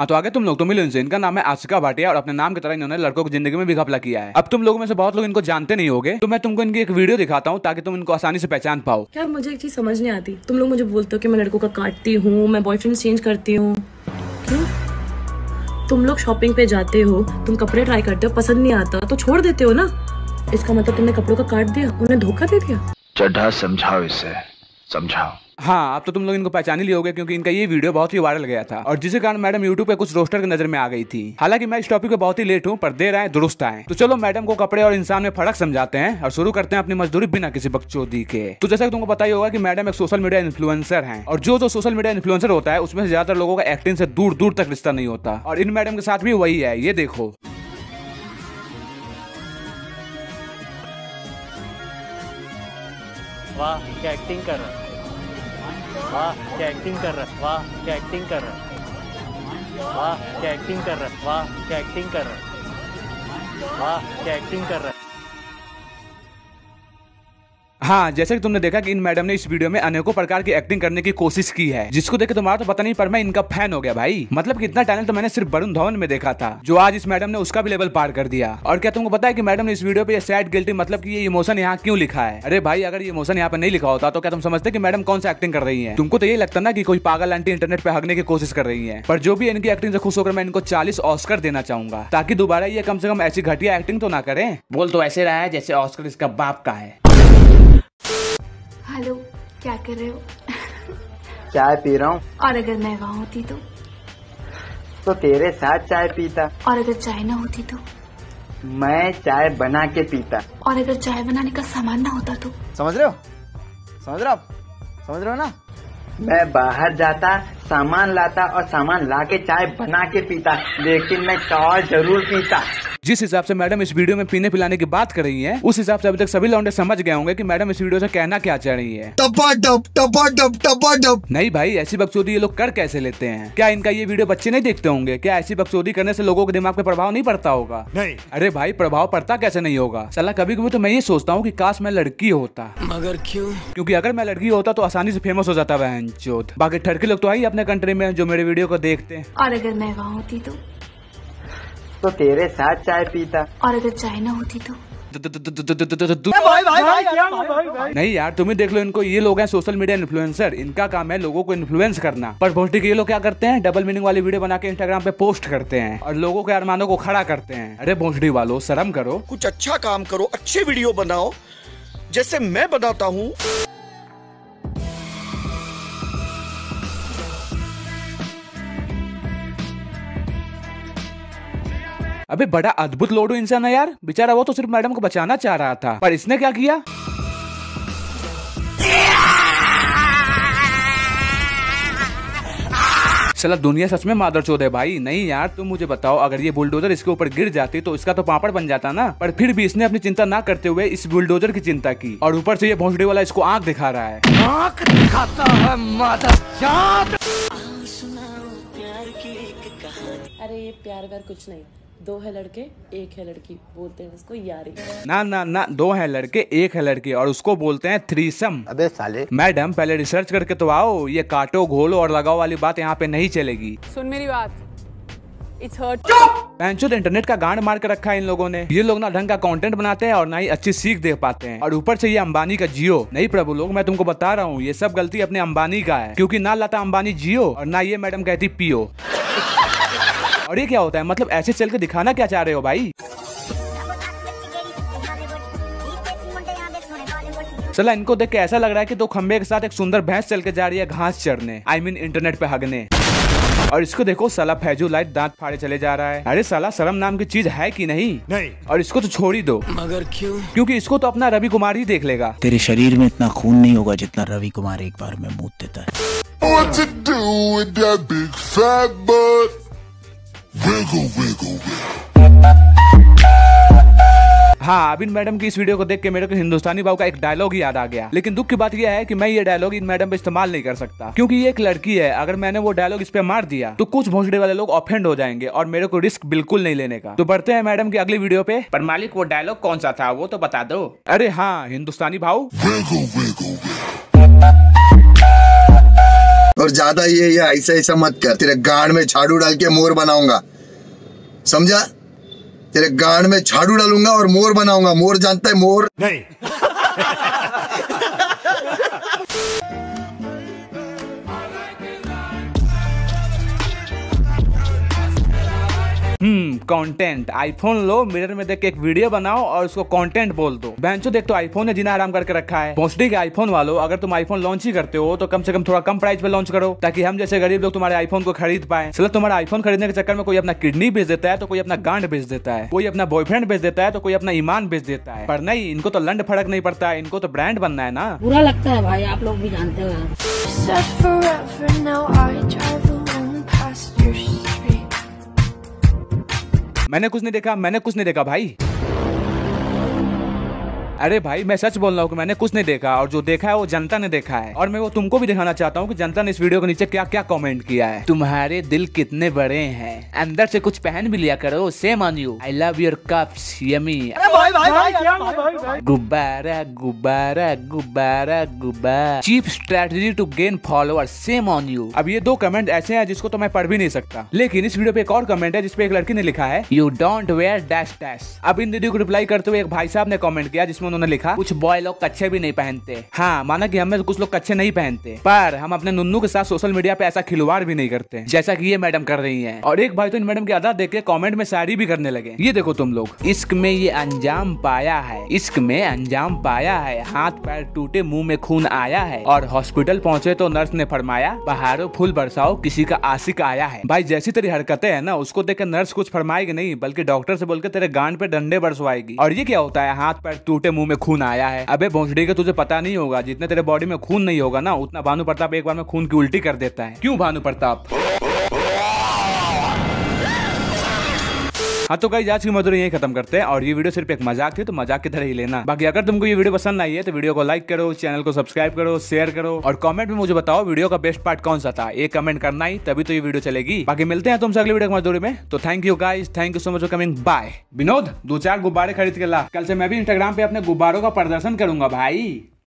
हाँ तो आगे तुम लोग तो मिलो इनसे इनका नाम है आशिका भाटिया और अपने नाम की तरह इन्होंने लड़कों की ज़िंदगी में भी घपला किया है। अब तुम लोगों में से बहुत लोग इनको जानते नहीं होगे तो मैं तुमको इनकी एक वीडियो दिखाता हूँ ताकि तुम इनको आसानी से पहचान पाओ। यार मुझे एक चीज़ समझ नहीं आती। तुम लोग मुझे बोलते हो कि मैं लड़कों का काटती हूँ मैं बॉयफ्रेंड चेंज करती हूँ। तुम लोग शॉपिंग पे जाते हो तुम कपड़े ट्राई करते हो पसंद नहीं आता तो छोड़ देते हो ना? इसका मतलब तुमने कपड़ों का काट दिया उन्हें धोखा दे दिया? चड्ढा समझाओ इसे समझाओ। हाँ अब तो तुम लोग इनको पहचान ही लियोगे क्योंकि इनका ये वीडियो बहुत ही वायरल गया था। और जिसके कारण मैडम यूट्यूब पे कुछ रोस्टर की नज़र में आ गई थी। हालाँकि मैं इस टॉपिक पे बहुत ही लेट हूँ, पर देर आए, दुरुस्त आए। तो चलो मैडम को कपड़े और इंसान में फ़र्क समझाते हैं और शुरू करते हैं अपनी मजदूरी बिना किसी बकचोदी के। तो जैसा कि तुमको पता ही होगा कि मैडम एक सोशल मीडिया इन्फ्लुएंसर है। और जो जो सोशल मीडिया इन्फ्लुएंसर होता है, उसमें ज़्यादातर लोगों का एक्टिंग से दूर दूर तक रिश्ता नहीं होता। और इन मैडम के साथ भी वही है, ये देखो। वाह क्या एक्टिंग कर रहा है। वाह, क्या एक्टिंग कर रहा है? वाह, क्या एक्टिंग कर रहा है? वाह, क्या एक्टिंग कर रहा है? वाह, क्या एक्टिंग कर रहा है? वाह, क्या एक्टिंग कर रहा है? हाँ जैसे कि तुमने देखा कि इन मैडम ने इस वीडियो में अनेकों प्रकार की एक्टिंग करने की कोशिश की है। जिसको देख तुम्हारा तो पता नहीं, पर मैं इनका फ़ैन हो गया भाई। मतलब कि इतना टैलेंट तो मैंने सिर्फ़ वरुण धवन में देखा था, जो आज इस मैडम ने उसका भी लेवल पार कर दिया। और क्या तुमको पता है कि मैडम ने इस वीडियो पे सैड गिल्टी मतलब की ये इमोशन यहाँ क्यों लिखा है? अरे भाई, अगर ये इमोशन यहाँ पे नहीं लिखा होता तो क्या तुम समझते कि मैडम कौन सा एक्टिंग कर रही है? तुमको तो यही लगता ना कि कोई पागल आंटी इंटरनेट पे हगने की कोशिश कर रही है। पर जो भी इनकी एक्टिंग से खुश होकर मैं इनको चालीस ऑस्कर देना चाहूँगा, ताकि दोबारा ये कम से कम ऐसी घटिया एक्टिंग तो ना करें। बोल तो ऐसे रहा है जैसे ऑस्कर इसका बाप का है। हेलो क्या कर रहे हो? चाय पी रहा हूँ। और अगर मैं वहाँ होती तो? तो तेरे साथ चाय पीता। और अगर चाय ना होती तो? मैं चाय बना के पीता। और अगर चाय बनाने का सामान ना होता तो? समझ रहे हो? समझ रहे हो समझ रहे हो ना? मैं बाहर जाता सामान लाता और सामान ला के चाय बना के पीता। लेकिन मैं चाय ज़रूर पीता। जिस हिसाब से मैडम इस वीडियो में पीने पिलाने की बात कर रही है उस हिसाब से अभी तक सभी लौंडे समझ गए होंगे कि मैडम इस वीडियो से कहना क्या चाह रही है। टपाटप टपाटप टपाटप। नहीं भाई ऐसी बकचोदी ये लोग कर कैसे लेते हैं? क्या इनका ये वीडियो बच्चे नहीं देखते होंगे? क्या ऐसी बकचोदी करने से लोगों के दिमाग पे प्रभाव नहीं पड़ता होगा? नहीं। अरे भाई प्रभाव पड़ता कैसे नहीं होगा? सलाह कभी कभी तो मैं ये सोचता हूँ कि काश मैं लड़की होता। मगर क्यों? क्योंकि अगर मैं लड़की होता तो आसानी से फ़ेमस हो जाता बहन चोद। बाकी ठरके लोग तो आई अपने कंट्री में जो मेरे वीडियो को देखते हैं। और अगर मैं वहाँ होती तो? तो तेरे साथ चाय पीता। और अगर चाय ना होती तो? नहीं यार तुम्हें देख लो इनको। ये लोग हैं सोशल मीडिया इन्फ्लुएंसर इनका काम है लोगों को इन्फ्लुएंस करना। पर भोसडी के ये लोग क्या करते हैं? डबल मीनिंग वाली वीडियो बना के इंस्टाग्राम पे पोस्ट करते हैं। और लोगों के अरमानों को खड़ा करते हैं। अरे भोसडी वालों शर्म करो। कुछ अच्छा काम करो अच्छे वीडियो बनाओ जैसे मैं बनाता हूँ। अबे बड़ा अद्भुत लोडो इंसान है यार। बेचारा वो तो सिर्फ़ मैडम को बचाना चाह रहा था। पर इसने क्या किया? चला दुनिया सच में मादर चौध है भाई। नहीं यार तुम मुझे बताओ अगर ये बुलडोजर इसके ऊपर गिर जाती तो इसका तो पापड़ बन जाता ना? पर फिर भी इसने अपनी चिंता ना करते हुए इस बुलडोजर की चिंता की। और ऊपर से ये भोंसडी वाला इसको आँख दिखा रहा है। आँख दिखाता है जात अरे ये प्यार व्यार कुछ नहीं। दो है लड़के एक है लड़की बोलते हैं उसको यारी। ना ना ना दो है लड़के एक है लड़की और उसको बोलते हैं थ्रीसम। अबे साले। मैडम पहले रिसर्च करके तो आओ ये काटो घोलो और लगाओ वाली बात यहाँ पे नहीं चलेगी। सुन मेरी बात। इंटरनेट का गांड मार के रखा है इन लोगों ने। ये लोग ना ढंग का कंटेंट बनाते हैं और ना ही अच्छी सीख दे पाते हैं। और ऊपर से ये अंबानी का जियो। नहीं प्रभु लोग मैं तुमको बता रहा हूँ ये सब गलती अपने अंबानी का है। क्योंकि ना लाता अंबानी जियो और ना ये मैडम कहती पियो और ये क्या होता है? मतलब ऐसे चल के दिखाना क्या चाह रहे हो भाई? चला इनको देख के ऐसा लग रहा है कि दो खंबे के साथ एक सुंदर भैंस चल के जा रही है घास चढ़ने आई I मीन mean, इंटरनेट पे हगने। और इसको देखो साला फैजू लाइट दांत फाड़े चले जा रहा है। अरे साला शर्म नाम की चीज़ है कि नहीं? नहीं। और इसको तो छोड़ ही दो। मगर क्यों? क्योंकि इसको तो अपना रवि कुमार ही देख लेगा। तेरे शरीर में इतना खून नहीं होगा जितना रवि कुमार एक बार में मूत देता है। Wiggle, wiggle, wiggle. हाँ अबिन मैडम की इस वीडियो को देख के मेरे को हिंदुस्तानी बाबू का एक डायलॉग ही याद आ गया। लेकिन दुख की बात यह है कि मैं ये डायलॉग इन मैडम पे इस्तेमाल नहीं कर सकता। क्योंकि ये एक लड़की है अगर मैंने वो डायलॉग इस पे मार दिया तो कुछ भोसड़े वाले लोग ऑफेंड हो जाएँगे और मेरे को रिस्क बिल्कुल नहीं लेने का। तो बढ़ते हैं मैडम की अगली वीडियो पे। पर मालिक वो डायलॉग कौन सा था? वो तो बता दो। अरे हाँ हिंदुस्तानी भाव Wiggle, wiggle, wiggle. और ज़्यादा ये ये ऐसा ऐसा मत कर। तेरे गांड में झाड़ू डाल के मोर बनाऊँगा। समझा? तेरे गांड में झाड़ू डालूँगा और मोर बनाऊँगा। मोर जानता है? मोर। नहीं। कंटेंट आईफोन लो मिरर में देख के एक वीडियो बनाओ और उसको कंटेंट बोल दो। बेंचो देख तो आईफोन ने जिना आराम करके रखा है। भोसडी के आईफोन वालों अगर तुम आईफोन लॉन्च ही करते हो तो कम से कम थोड़ा कम प्राइस पे लॉन्च करो ताकि हम जैसे गरीब लोग तुम्हारे आईफोन को खरीद पाए। चलो तुम्हारा आईफोन खरीदने के चक्कर में कोई अपना किडनी बेच देता है तो कोई अपना गांड बेच देता है। कोई अपना बॉयफ्रेंड बेच देता है तो कोई अपना ईमान बेच देता है। पर नहीं इनको तो लंड फ़र्क नहीं पड़ता है इनको तो ब्रांड बनना है ना। बुरा लगता है भाई आप लोग भी जानते हो। मैंने कुछ नहीं देखा मैंने कुछ नहीं देखा भाई। अरे भाई मैं सच बोल रहा हूँ कि मैंने कुछ नहीं देखा और जो देखा है वो जनता ने देखा है। और मैं वो तुमको भी दिखाना चाहता हूँ कि जनता ने इस वीडियो के नीचे क्या क्या कमेंट किया है। तुम्हारे दिल कितने बड़े हैं। अंदर से कुछ पहन भी लिया करो shame on you I love your cups yummy भाई भाई भाई क्या भाई भाई भाई। गुब्बारा गुब्बारा गुब्बारा गुब्बारा cheap strategy to gain follower shame on you अब ये दो कमेंट ऐसे हैं जिसको तो मैं पढ़ भी नहीं सकता। लेकिन इस वीडियो पे एक और कमेंट है जिसपे एक लड़की ने लिखा है you don't wear dash dash अब इन दीदी को रिप्लाई करते हुए एक भाई साहब ने कमेंट किया जिसमें उन्होंने लिखा कुछ बॉय लोग कच्चे भी नहीं पहनते। हाँ माना कि हमें कुछ लोग कच्चे नहीं पहनते पर हम अपने नुन्नू के साथ सोशल मीडिया पे ऐसा खिलवाड़ भी नहीं करते जैसा की ये मैडम कर रही हैं। और एक भाई तो इन मैडम की अदा देख के कमेंट में शायरी भी करने लगे ये देखो तुम लोग इश्क में ये अंजाम पाया है इश्क में अंजाम पाया है हाथ पैर टूटे मुँह में खून आया है और हॉस्पिटल पहुँचे तो नर्स ने फरमाया बहारो फूल बरसाओ किसी का आशिक आया है। भाई जैसी तेरी हरकतें है ना उसको देख नर्स कुछ फरमाएगी नहीं बल्कि डॉक्टर से बोल के तेरे गांड पे डंडे बरसवाएगी। और ये क्या होता है हाथ पैर टूटे मुँह में खून आया है। अबे भोसड़ी के तुझे पता नहीं होगा, जितने तेरे बॉडी में खून नहीं होगा ना, उतना भानु प्रताप एक बार में खून की उल्टी कर देता है। क्यों भानु प्रताप? हाँ तो कई आज की मधुर यही खत्म करते हैं और ये वीडियो सिर्फ़ एक मज़ाक थी तो मज़ाक की तरह ही लेना। बाकी अगर तुमको ये वीडियो पसंद आई है तो वीडियो को लाइक करो चैनल को सब्सक्राइब करो शेयर करो और कमेंट में मुझे बताओ वीडियो का बेस्ट पार्ट कौन सा था। एक कमेंट करना ही, तभी तो ये वीडियो चलेगी। बाकी मिलते हैं तुमसे अगली वीडियो मजदूरी में। तो thank you guys thank you so much for coming bye Vinod, दो चार गुब्बारे खरीद के ला। कल से मैं भी इंस्टाग्राम पे अपने गुब्बारों का प्रदर्शन करूँगा, भाई।